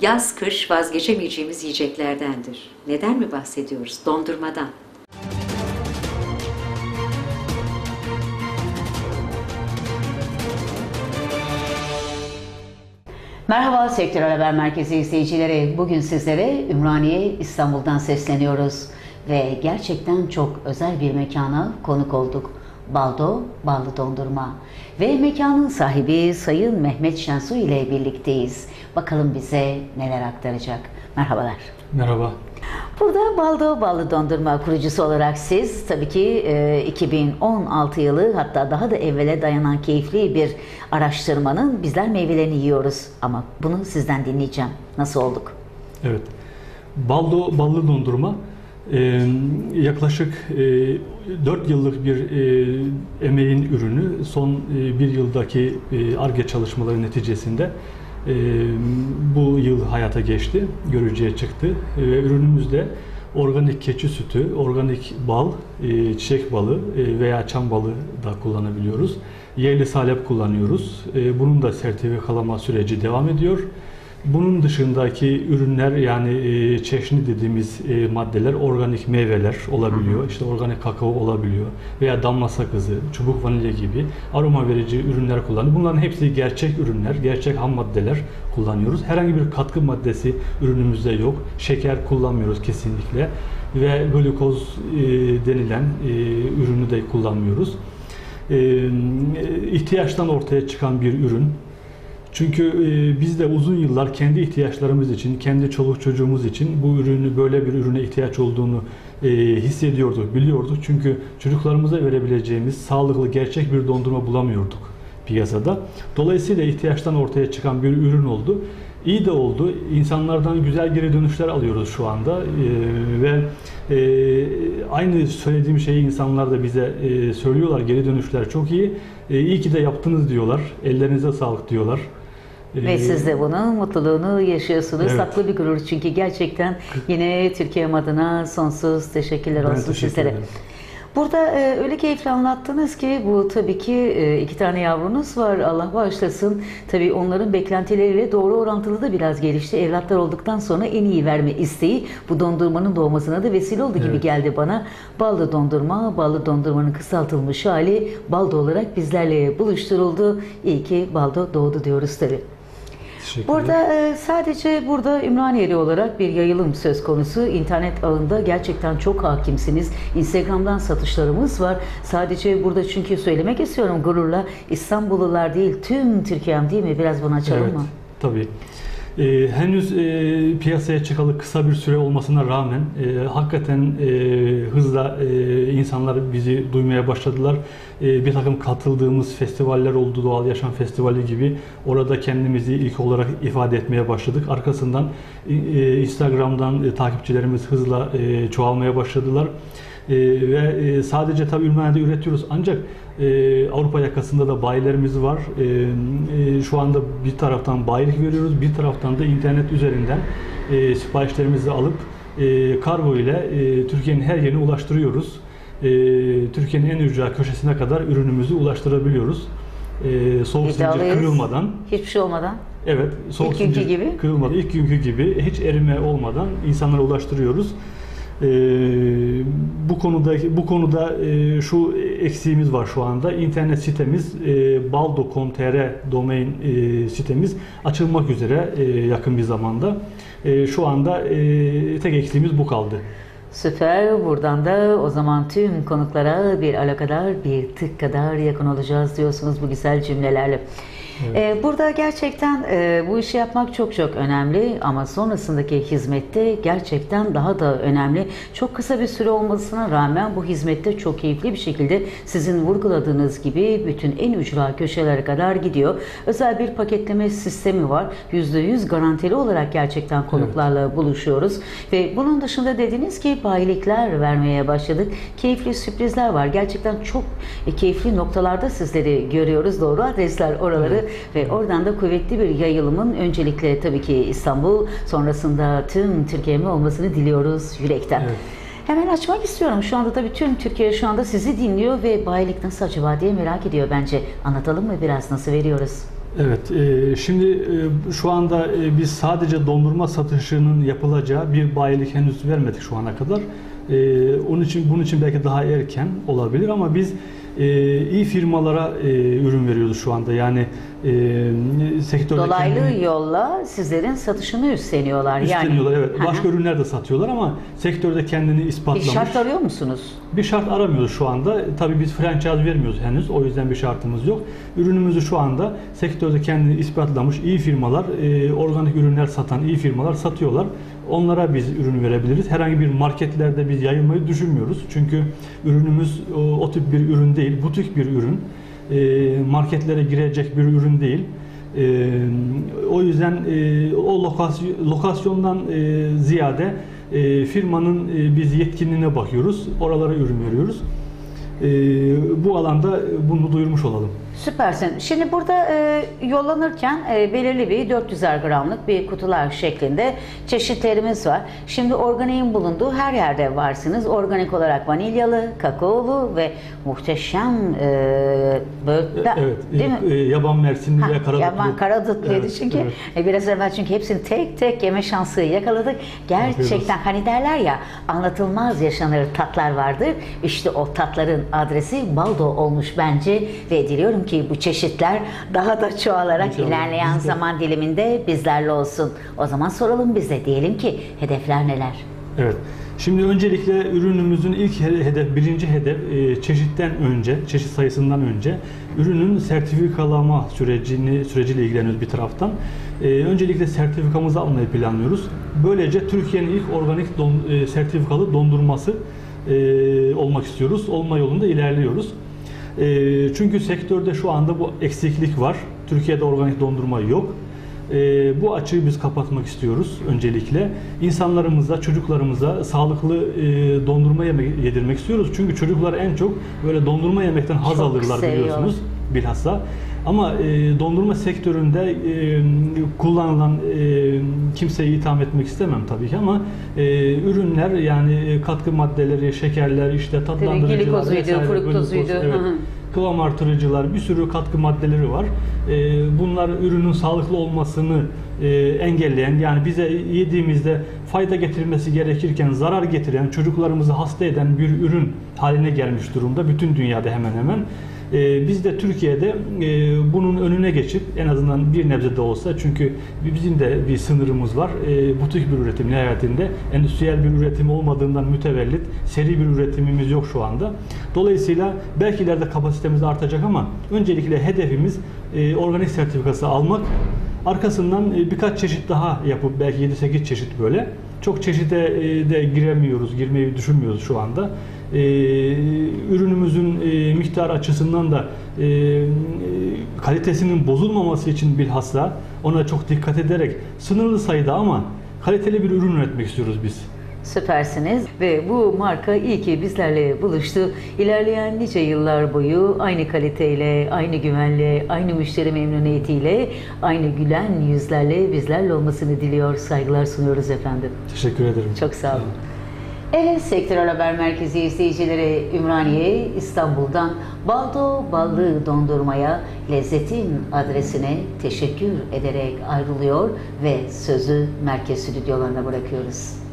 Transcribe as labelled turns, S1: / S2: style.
S1: Yaz kış vazgeçemeyeceğimiz yiyeceklerdendir. Neden mi bahsediyoruz? Dondurmadan.
S2: Merhaba Sektörel Haber Merkezi izleyicileri. Bugün sizlere Ümraniye İstanbul'dan sesleniyoruz. Ve gerçekten çok özel bir mekana konuk olduk. Baldo Ballı Dondurma. Ve mekanın sahibi Sayın Mehmet Şensu ile birlikteyiz. Bakalım bize neler aktaracak. Merhabalar.
S3: Merhaba.
S2: Burada Baldo Ballı Dondurma kurucusu olarak siz tabii ki e, 2016 yılı hatta daha da evvele dayanan keyifli bir araştırmanın bizler meyvelerini yiyoruz. Ama bunu sizden dinleyeceğim. Nasıl olduk?
S3: Evet. Baldo ballı dondurma e, yaklaşık e, 4 yıllık bir e, emeğin ürünü. Son e, bir yıldaki ARGE çalışmaları neticesinde e, bu yıl hayata geçti, görücüye çıktı ve ürünümüzde organik keçi sütü, organik bal, e, çiçek balı e, veya çam balı da kullanabiliyoruz. Yerli salep kullanıyoruz. E, bunun da sertifikalama süreci devam ediyor. Bunun dışındaki ürünler yani e, çeşni dediğimiz e, maddeler organik meyveler olabiliyor. Hı hı. İşte organik kakao olabiliyor veya damla sakızı, çubuk vanilya gibi aroma verici ürünler kullanıyoruz. Bunların hepsi gerçek ürünler, gerçek ham maddeler kullanıyoruz. Herhangi bir katkı maddesi ürünümüzde yok. Şeker kullanmıyoruz kesinlikle ve glikoz e, denilen e, ürünü de kullanmıyoruz. E, ihtiyaçtan ortaya çıkan bir ürün çünkü e, biz de uzun yıllar kendi ihtiyaçlarımız için, kendi çoluk çocuğumuz için bu ürünü böyle bir ürüne ihtiyaç olduğunu e, hissediyorduk, biliyorduk. Çünkü çocuklarımıza verebileceğimiz sağlıklı, gerçek bir dondurma bulamıyorduk piyasada. Dolayısıyla ihtiyaçtan ortaya çıkan bir ürün oldu. İyi de oldu. İnsanlardan güzel geri dönüşler alıyoruz şu anda ee, ve e, aynı söylediğim şeyi insanlar da bize e, söylüyorlar. Geri dönüşler çok iyi. E, iyi ki de yaptınız diyorlar. Ellerinize sağlık diyorlar.
S2: Ve ee, siz de bunun mutluluğunu yaşıyorsunuz. Evet. Saklı bir gurur çünkü gerçekten yine Türkiye adına sonsuz teşekkürler olsun teşekkür sizlere. Ederim. Burada e, öyle keyifli anlattınız ki bu tabii ki e, iki tane yavrunuz var Allah bağışlasın. Tabii onların beklentileriyle doğru orantılı da biraz gelişti. Evlatlar olduktan sonra en iyi verme isteği bu dondurmanın doğmasına da vesile oldu evet. gibi geldi bana. Ballı dondurma, ballı dondurmanın kısaltılmış hali baldo olarak bizlerle buluşturuldu. İyi ki baldo doğdu diyoruz tabii. Burada e, sadece burada Ümraniyeli olarak bir yayılım söz konusu. İnternet ağında gerçekten çok hakimsiniz. Instagram'dan satışlarımız var. Sadece burada çünkü söylemek istiyorum gururla İstanbullular değil tüm Türkiye'm değil mi? Biraz bunu açalım
S3: evet,
S2: mı?
S3: Tabii. E, henüz e, piyasaya çıkalı kısa bir süre olmasına rağmen e, hakikaten e, hızla e, insanlar bizi duymaya başladılar. E, bir takım katıldığımız festivaller oldu, Doğal Yaşam Festivali gibi. Orada kendimizi ilk olarak ifade etmeye başladık. Arkasından e, Instagram'dan e, takipçilerimiz hızla e, çoğalmaya başladılar. E, ve e, sadece tabii Ülmaniye'de üretiyoruz ancak e, Avrupa yakasında da bayilerimiz var. E, e, şu anda bir taraftan bayilik veriyoruz, bir taraftan da internet üzerinden e, siparişlerimizi alıp e, kargo ile e, Türkiye'nin her yerine ulaştırıyoruz. E, Türkiye'nin en ücra köşesine kadar ürünümüzü ulaştırabiliyoruz. E, soğuk zincir kırılmadan.
S2: Hiçbir şey olmadan.
S3: Evet, soğuk
S2: ilk
S3: zincir
S2: gibi.
S3: kırılmadan, ilk günkü gibi hiç erime olmadan insanlara ulaştırıyoruz. E, bu konuda bu konuda e, şu eksiğimiz var şu anda. İnternet sitemiz e, baldo.com.tr domain e, sitemiz açılmak üzere e, yakın bir zamanda. E, şu anda e, tek eksiğimiz bu kaldı.
S2: Süper. Buradan da o zaman tüm konuklara bir alakadar, bir tık kadar yakın olacağız diyorsunuz bu güzel cümlelerle. Evet. Burada gerçekten e, bu işi yapmak çok çok önemli ama sonrasındaki hizmette gerçekten daha da önemli. Çok kısa bir süre olmasına rağmen bu hizmette çok keyifli bir şekilde sizin vurguladığınız gibi bütün en ücra köşelere kadar gidiyor. Özel bir paketleme sistemi var. %100 garantili olarak gerçekten konuklarla evet. buluşuyoruz. Ve bunun dışında dediniz ki bayilikler vermeye başladık. Keyifli sürprizler var. Gerçekten çok keyifli noktalarda sizleri görüyoruz. Doğru adresler oraları ve oradan da kuvvetli bir yayılımın öncelikle tabii ki İstanbul sonrasında tüm Türkiye'me olmasını diliyoruz yürekten. Evet. Hemen açmak istiyorum. Şu anda tabii tüm Türkiye şu anda sizi dinliyor ve bayilik nasıl acaba diye merak ediyor bence. Anlatalım mı biraz nasıl veriyoruz?
S3: Evet, e, şimdi e, şu anda e, biz sadece dondurma satışının yapılacağı bir bayilik henüz vermedik şu ana kadar. E, onun için bunun için belki daha erken olabilir ama biz e, iyi firmalara e, ürün veriyoruz şu anda. Yani e, sektörde
S2: Dolaylı
S3: kendini
S2: yolla sizlerin satışını üstleniyorlar.
S3: üstleniyorlar.
S2: yani.
S3: Evet, başka ürünler de satıyorlar ama sektörde kendini
S2: Bir
S3: ispatlamış.
S2: şart arıyor musunuz?
S3: Bir şart aramıyoruz şu anda. Tabii biz franchise vermiyoruz henüz. O yüzden bir şartımız yok. Ürünümüzü şu anda sektörde kendini ispatlamış iyi firmalar, e, organik ürünler satan iyi firmalar satıyorlar. Onlara biz ürün verebiliriz. Herhangi bir marketlerde biz yayılmayı düşünmüyoruz. Çünkü ürünümüz o, o tip bir ürün değil, butik bir ürün. E, marketlere girecek bir ürün değil. E, o yüzden e, o lokasyon, lokasyondan e, ziyade e, firmanın e, biz yetkinliğine bakıyoruz. Oralara ürün veriyoruz. E, bu alanda bunu duyurmuş olalım.
S2: Süpersin. Şimdi burada e, yollanırken e, belirli bir 400'er gramlık bir kutular şeklinde çeşitlerimiz var. Şimdi organiğin bulunduğu her yerde varsınız. Organik olarak vanilyalı, kakaolu ve muhteşem e, böyle,
S3: Evet.
S2: değil mi?
S3: e, yaban mersinli ve karadutlu.
S2: Yaman Karadutlu'ydu
S3: Evet,
S2: çünkü
S3: evet.
S2: e, biraz evvel çünkü hepsini tek tek yeme şansı yakaladık. Gerçekten hani derler ya anlatılmaz yaşanır tatlar vardır. İşte o tatların adresi Baldo olmuş bence ve diliyorum ki bu çeşitler daha da çoğalarak
S3: İnşallah.
S2: ilerleyen zaman diliminde bizlerle olsun. O zaman soralım bize diyelim ki hedefler neler?
S3: Evet. Şimdi öncelikle ürünümüzün ilk he- hedef, birinci hedef e, çeşitten önce, çeşit sayısından önce ürünün sertifikalama sürecini süreciyle ilgileniyoruz bir taraftan. E, öncelikle sertifikamızı almayı planlıyoruz. Böylece Türkiye'nin ilk organik don, e, sertifikalı dondurması olmak istiyoruz. Olma yolunda ilerliyoruz. E, çünkü sektörde şu anda bu eksiklik var. Türkiye'de organik dondurma yok. E, bu açığı biz kapatmak istiyoruz öncelikle. İnsanlarımıza, çocuklarımıza sağlıklı e, dondurma yemek yedirmek istiyoruz. Çünkü çocuklar en çok böyle dondurma yemekten haz
S2: Çok
S3: alırlar
S2: seviyor.
S3: biliyorsunuz bilhassa. Ama e, dondurma sektöründe e, kullanılan e, kimseyi itham etmek istemem tabii ki ama e, ürünler yani e, katkı maddeleri, şekerler, işte tatlandırıcılar,
S2: glikozuydu, fruktozuydu.
S3: evet
S2: Hı hı.
S3: kıvam artırıcılar, bir sürü katkı maddeleri var. Ee, bunlar ürünün sağlıklı olmasını e, engelleyen, yani bize yediğimizde fayda getirmesi gerekirken zarar getiren, çocuklarımızı hasta eden bir ürün haline gelmiş durumda. Bütün dünyada hemen hemen. Ee, biz de Türkiye'de e, bunun önüne geçip en azından bir nebze de olsa çünkü bizim de bir sınırımız var. E, butik bir üretim nihayetinde. Endüstriyel bir üretim olmadığından mütevellit seri bir üretimimiz yok şu anda. Dolayısıyla belki ileride kapasitemiz artacak ama öncelikle hedefimiz e, organik sertifikası almak. Arkasından e, birkaç çeşit daha yapıp belki 7-8 çeşit böyle. Çok çeşide de giremiyoruz, girmeyi düşünmüyoruz şu anda. E, ürünümüzün e, miktar açısından da e, kalitesinin bozulmaması için bilhassa ona çok dikkat ederek sınırlı sayıda ama kaliteli bir ürün üretmek istiyoruz biz.
S2: Süpersiniz ve bu marka iyi ki bizlerle buluştu. İlerleyen nice yıllar boyu aynı kaliteyle, aynı güvenle, aynı müşteri memnuniyetiyle, aynı gülen yüzlerle bizlerle olmasını diliyor, saygılar sunuyoruz efendim.
S3: Teşekkür ederim.
S2: Çok sağ olun. Evet, Sektörel Haber Merkezi izleyicileri Ümraniye, İstanbul'dan Baldo Ballı Dondurma'ya lezzetin adresine teşekkür ederek ayrılıyor ve sözü merkez stüdyolarına bırakıyoruz.